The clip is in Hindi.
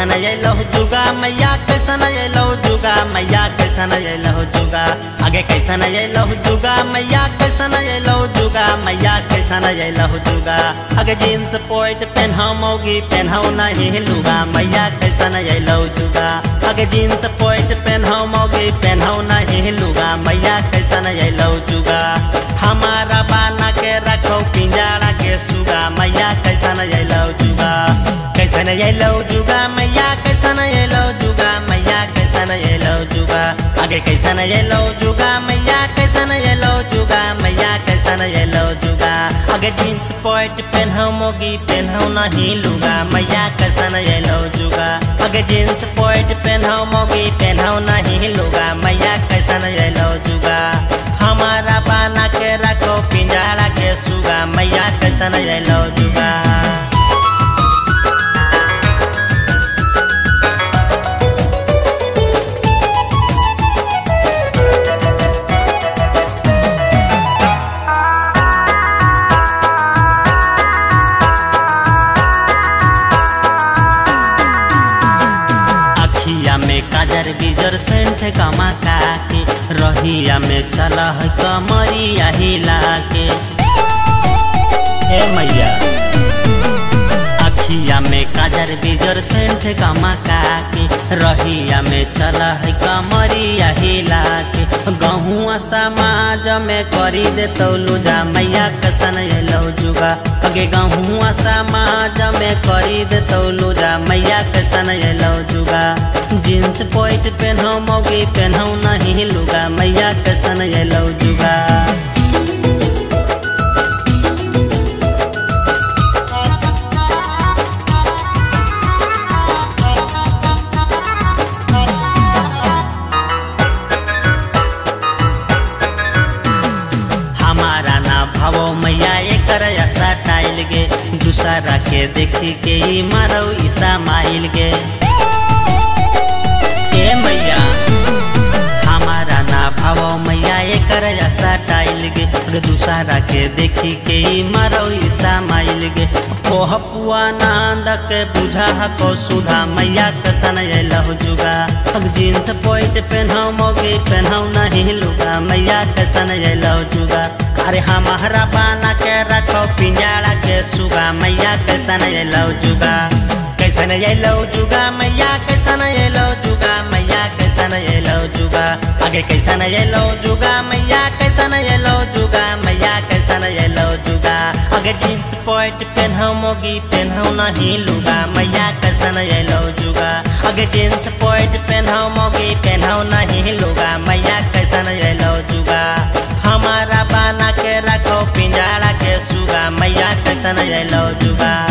कैसन अलो जुगा, मैया कैसन अलो जुगा, मैया कैसन अलो जुगा। आगे कैसन अलो जुगा, मैया कैसन अलो जुगा, मैया कैसन अलो जुगा। आगे जींस पोइट पहनाओ मौगी पहनाओ नहीं लुगा, मैया कैसन अलो जुगा। आगे जींस पोइट पहनाओ मौगी पहनाओ नहीं लुगा, मैया कैसन अलो जुगा। हमारा बाना के रखो, पिंजरा के सुगा, मैया कैसन अलो जुगा। कैसन अलो जुगा मैया कैसन अलो जुगा मैया कैसन अलो जुगा आगे कैसन अलो जुगा मैया कैसन अलो जुगा मैया कैसन अलो जुगा आगे जींस पॉइंट पहनाओ मोगी पहनाओ नहीं लुगा मैया कैसन अलो जुगा आगे जींस पॉइंट पहनाओ मोगी पहनाओ नहीं लुगा मैया कैसन अलो जुगा हमारा बाना के रखो पिंजरा के सुगा मैया कैसन अलो जुगा काजर बीजर सेंठ कमा के रहिया में चला है कमरिया हिला के हे मैया। अखिया में काजर बीजर सेंठ कमा के रहिया में चला है कमरिया हिला के गहुआ समाज में करी दे तो लुजा। मैया कसन एलो जुगा। अगे गहुआ समाज में करी दे तो लुजा। मैया कसन एलो जुगा जींस पोइट पहनो मौगी पहनो नहीं लुगा मैया कसन एलो जुगा दूसरा के देखी के मारो ईसा माइल गे। ऐसा गे दूसरा के देखी के ही मारो ईसा माइल गे कोह पुआ नांद के बुझा को सुधा, मैया कसन एलह जुगा। अब जींस पोइट पहनाओ, मोगी पहनाओ नहीं लुगा, मैया कसन एलह जुगा। अरे हमारा बाना के रखो पिंजरा के सुगा, मैया कैसन एलो जुगा। कैसन एलो जुगा, मैया कैसन एलो जुगा, मैया कैसन एलो जुगा। आगे कैसन एलो जुगा मैया जींस पॉइंट पहनाओ मोगी पहनाओ नहीं लुगा। मैया कैसन एलो जुगा। अगे जींस पॉइंट पहनाओ मोगी पहनाओ नहीं लुगा। मैया कैसन एलो जुगा। हमारा बाना के रखो, पिंजारा के सुगा। मैया कैसन एलो जुगा।